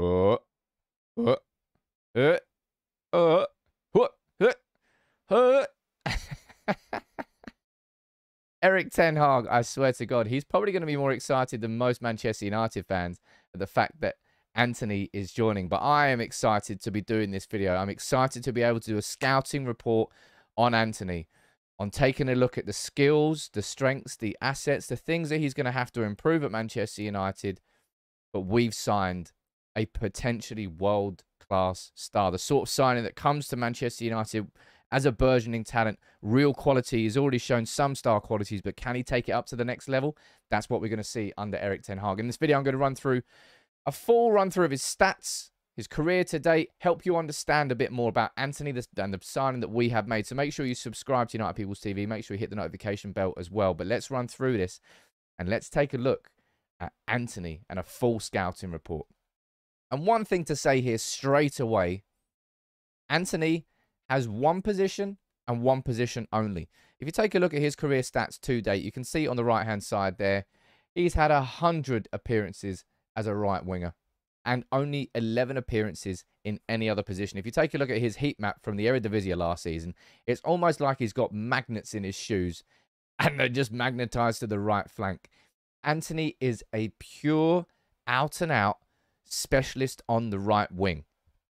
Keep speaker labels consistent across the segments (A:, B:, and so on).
A: Uh, uh, uh, uh, uh, uh, uh. Erik Ten Hag, I swear to God, he's probably going to be more excited than most Manchester United fans at the fact that Antony is joining. But I am excited to be doing this video. I'm excited to be able to do a scouting report on Antony, on taking a look at the skills, the strengths, the assets, the things that he's going to have to improve at Manchester United. But we've signed a potentially world class star, the sort of signing that comes to Manchester United as a burgeoning talent, real quality. He's already shown some star qualities, but can he take it up to the next level? That's what we're going to see under Erik Ten Hag. In this video, I'm going to run through a full run through of his stats, his career to date, help you understand a bit more about Antony and the signing that we have made. So make sure you subscribe to United People's TV. Make sure you hit the notification bell as well. But let's run through this and let's take a look at Antony and a full scouting report. And one thing to say here straight away Antony has one position and one position only. If you take a look at his career stats to date, you can see on the right hand side there, he's had 100 appearances as a right winger and only 11 appearances in any other position. If you take a look at his heat map from the Eredivisie last season, it's almost like he's got magnets in his shoes and they're just magnetized to the right flank. Antony is a pure out and out specialist on the right wing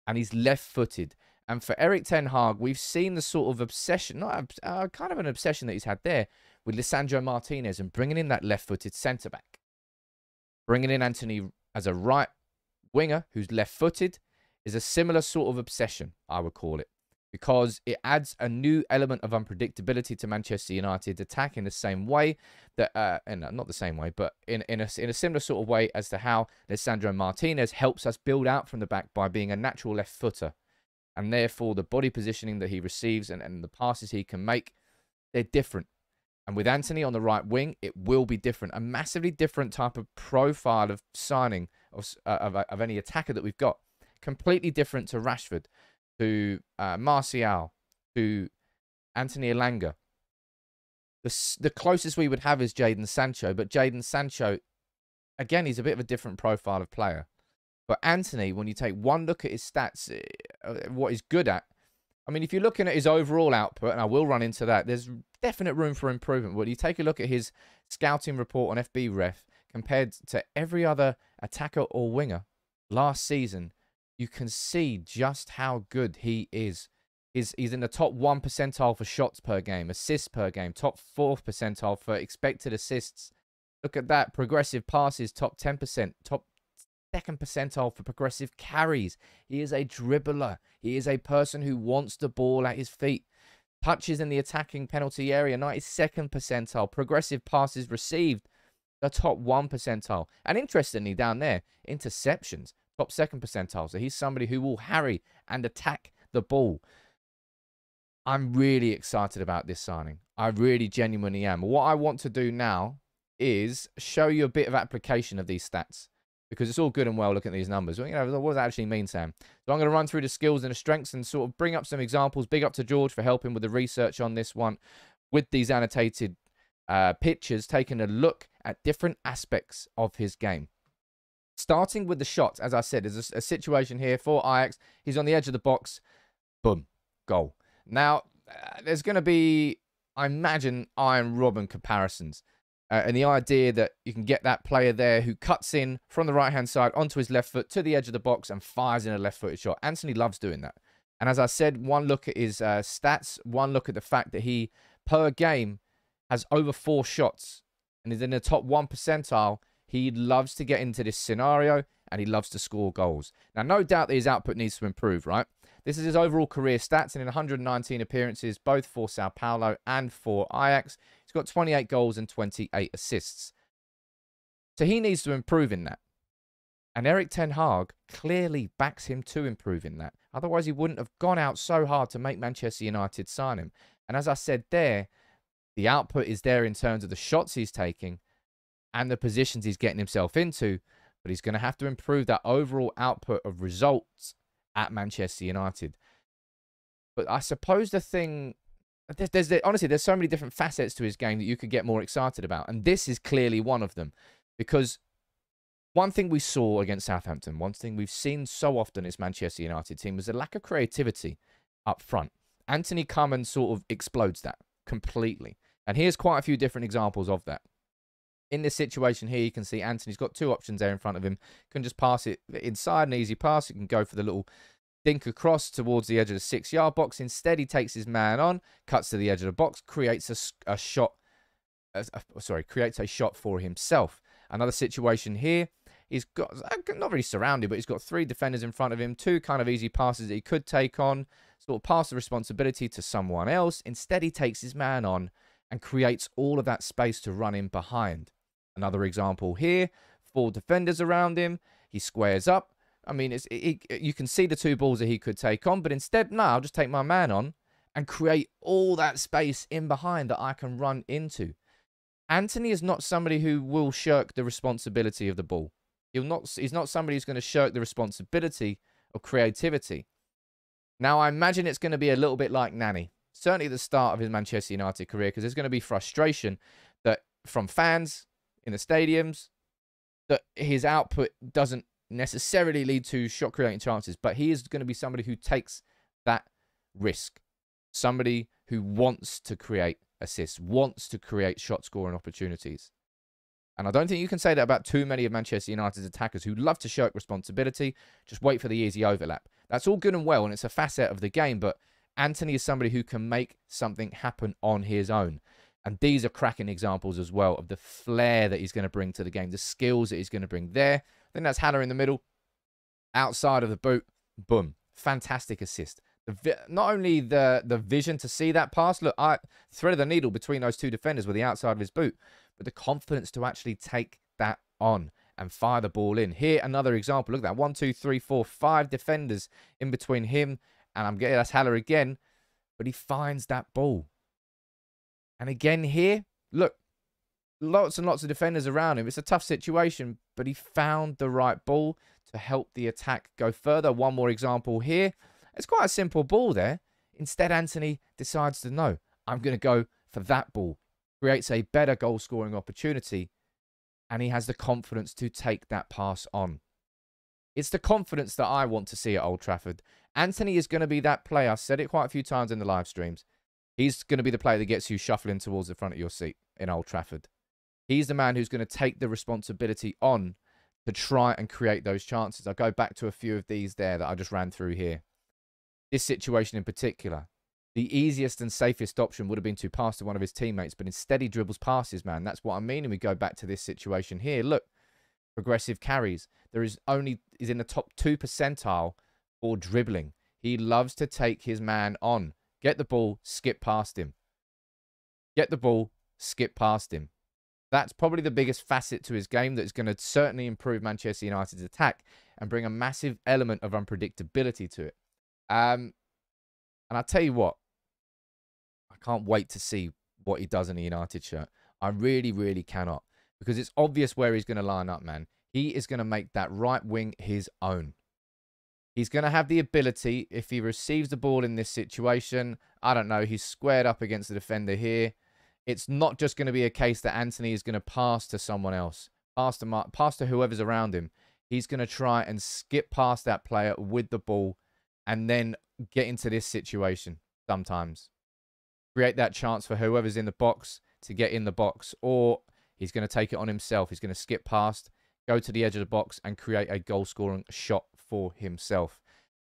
A: and he's left footed. And for Erik Ten Hag, we've seen the sort of obsession, not uh, kind of an obsession that he's had there with Lisandro Martinez and bringing in that left-footed centre back, bringing in Antony as a right winger who's left-footed is a similar sort of obsession, I would call it, because it adds a new element of unpredictability to Manchester United attack in the same way that, uh, and not the same way, but in in a in a similar sort of way as to how Lisandro Martinez helps us build out from the back by being a natural left footer and therefore the body positioning that he receives and, and the passes he can make, they're different. And with Antony on the right wing, it will be different. A massively different type of profile of signing of, uh, of, of, any attacker that we've got. Completely different to Rashford, to uh, Martial, to Anthony Elanga. The, the closest we would have is Jadon Sancho, but Jadon Sancho, again, he's a bit of a different profile of player. But Antony, when you take one look at his stats, eh, uh, what he's good at, I mean, if you're looking at his overall output, and I will run into that, there's definite room for improvement. But you take a look at his scouting report on FB Ref compared to every other attacker or winger last season, you can see just how good he is. He's, he's in the top 1 percentile for shots per game, assists per game, top 4th percentile for expected assists. Look at that. Progressive passes, top 10%, top second percentile for progressive carries. He is a dribbler. He is a person who wants the ball at his feet. Touches in the attacking penalty area, 92nd percentile. Progressive passes received, the top 1 percentile. And interestingly, down there, interceptions, top 2nd percentile. So he's somebody who will harry and attack the ball. I'm really excited about this signing. I really genuinely am. What I want to do now is show you a bit of application of these stats because it's all good and well looking at these numbers. you know, what does that actually mean, Sam? So I'm going to run through the skills and the strengths and sort of bring up some examples. Big up to George for helping with the research on this one with these annotated uh, pictures, taking a look at different aspects of his game. Starting with the shots, as I said, there's a, a situation here for Ajax. He's on the edge of the box. Boom. Goal. Now, uh, there's going to be, I imagine, Arjen Robben comparisons. Uh, and the idea that you can get that player there who cuts in from the right hand side onto his left foot to the edge of the box and fires in a left footed shot. Antony loves doing that. And as I said, one look at his uh, stats, one look at the fact that he, per game, has over four shots and is in the top one percentile. He loves to get into this scenario and he loves to score goals. Now, no doubt that his output needs to improve, right? This is his overall career stats, and in 119 appearances, both for Sao Paulo and for Ajax, he's got 28 goals and 28 assists. So he needs to improve in that. And Erik Ten Hag clearly backs him to improve in that. Otherwise, he wouldn't have gone out so hard to make Manchester United sign him. And as I said there, the output is there in terms of the shots he's taking and the positions he's getting himself into. But he's going to have to improve that overall output of results at Manchester United. But I suppose the thing there's, there's honestly there's so many different facets to his game that you could get more excited about, and this is clearly one of them, because one thing we saw against Southampton, one thing we've seen so often is Manchester United team was a lack of creativity up front. Antony Common sort of explodes that completely. And here's quite a few different examples of that. In this situation here, you can see Antony's got two options there in front of him. Can just pass it inside, an easy pass. You can go for the little dink across towards the edge of the six-yard box. Instead, he takes his man on, cuts to the edge of the box, creates a, a shot. Sorry, creates a shot for himself. Another situation here, he's got uh, not really surrounded, but he's got three defenders in front of him, two kind of easy passes that he could take on, sort of pass the responsibility to someone else. Instead, he takes his man on and creates all of that space to run in behind. Another example here, four defenders around him. He squares up. I mean, it's, it, it, you can see the two balls that he could take on, but instead, now I'll just take my man on and create all that space in behind that I can run into. Antony is not somebody who will shirk the responsibility of the ball. He'll not. He's not somebody who's going to shirk the responsibility of creativity. Now, I imagine it's going to be a little bit like Nani. Certainly at the start of his Manchester United career, because there's going to be frustration that from fans in the stadiums that his output doesn't necessarily lead to shot creating chances, but he is going to be somebody who takes that risk. Somebody who wants to create assists, wants to create shot scoring opportunities. And I don't think you can say that about too many of Manchester United's attackers who love to shirk responsibility, just wait for the easy overlap. That's all good and well, and it's a facet of the game, but Antony is somebody who can make something happen on his own. And these are cracking examples as well of the flair that he's going to bring to the game, the skills that he's going to bring there. Then that's Haller in the middle. Outside of the boot, boom. Fantastic assist. Not only the the vision to see that pass, look, I threaded the needle between those two defenders with the outside of his boot, but the confidence to actually take that on and fire the ball in. Here, another example. Look at that. One, two, three, four, five defenders in between him. And I'm getting that's Haller again. But he finds that ball. And again here, look, lots and lots of defenders around him. It's a tough situation, but he found the right ball to help the attack go further. One more example here. It's quite a simple ball there. Instead, Antony decides to no, I'm going to go for that ball. Creates a better goal scoring opportunity and he has the confidence to take that pass on. It's the confidence that I want to see at Old Trafford. Antony is going to be that player. I've said it quite a few times in the live streams. He's going to be the player that gets you shuffling towards the front of your seat in Old Trafford. He's the man who's going to take the responsibility on to try and create those chances. I'll go back to a few of these there that I just ran through here. This situation in particular, the easiest and safest option would have been to pass to one of his teammates, but instead he dribbles past his man. That's what I mean. And we go back to this situation here. Look, progressive carries. There is only is in the top two percentile for dribbling. He loves to take his man on, get the ball, skip past him. Get the ball, skip past him. That's probably the biggest facet to his game that is going to certainly improve Manchester United's attack and bring a massive element of unpredictability to it. Um, and I tell you what, I can't wait to see what he does in the United shirt. I really, really cannot. Because it's obvious where he's going to line up, man. He is going to make that right wing his own. He's going to have the ability, if he receives the ball in this situation, I don't know, he's squared up against the defender here. It's not just going to be a case that Antony is going to pass to someone else, pass to, pass to whoever's around him. He's going to try and skip past that player with the ball and then get into this situation sometimes. Create that chance for whoever's in the box to get in the box, or he's going to take it on himself. He's going to skip past, go to the edge of the box, and create a goal scoring shot for himself.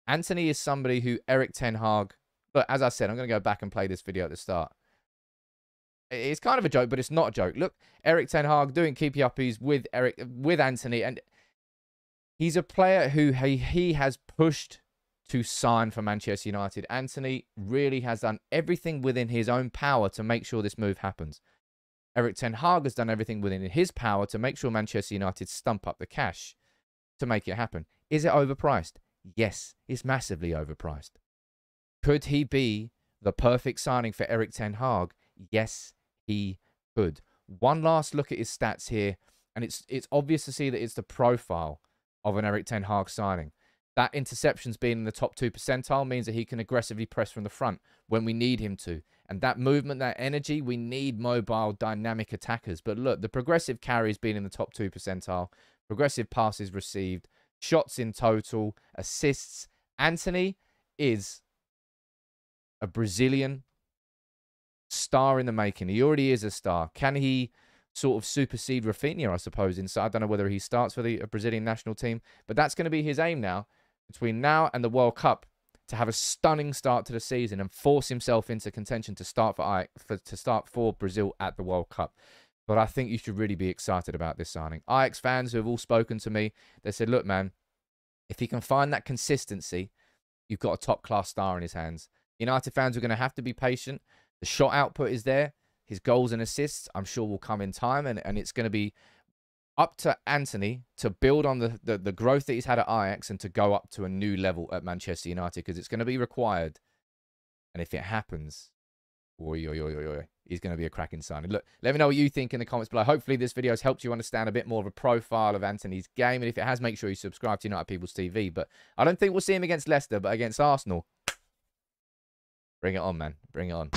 A: Antony is somebody who Erik Ten Hag, but as I said, I'm going to go back and play this video at the start. It's kind of a joke, but it's not a joke. Look, Erik Ten Hag doing keepy uppies with Eric with Antony, and he's a player who he, he has pushed to sign for Manchester United. Antony really has done everything within his own power to make sure this move happens. Erik Ten Hag has done everything within his power to make sure Manchester United stump up the cash to make it happen. Is it overpriced? Yes, it's massively overpriced. Could he be the perfect signing for Erik Ten Hag? Yes, he could. One last look at his stats here, and it's it's obvious to see that it's the profile of an Erik Ten Hag signing that interceptions being in the top two percentile means that he can aggressively press from the front when we need him to. And that movement, that energy, we need mobile, dynamic attackers. But look, the progressive carries being in the top two percentile, progressive passes received, shots in total, assists. Antony is a Brazilian star in the making. He already is a star. Can he sort of supersede Rafinha, I suppose, inside? I don't know whether he starts for the Brazilian national team, but that's going to be his aim now between now and the World Cup to have a stunning start to the season and force himself into contention to start for, for to start for Brazil at the World Cup. But I think you should really be excited about this signing. Ajax fans who have all spoken to me, they said, look, man, if he can find that consistency, you've got a top class star in his hands. United fans are going to have to be patient. The shot output is there. His goals and assists, I'm sure, will come in time. And, and it's going to be up to Antony to build on the, the, the growth that he's had at Ajax and to go up to a new level at Manchester United because it's going to be required. And if it happens, he's going to be a cracking signing. Look, let me know what you think in the comments below. Hopefully this video has helped you understand a bit more of a profile of Antony's game. And if it has, make sure you subscribe to United People's TV. But I don't think we'll see him against Leicester, but against Arsenal, bring it on, man. Bring it on.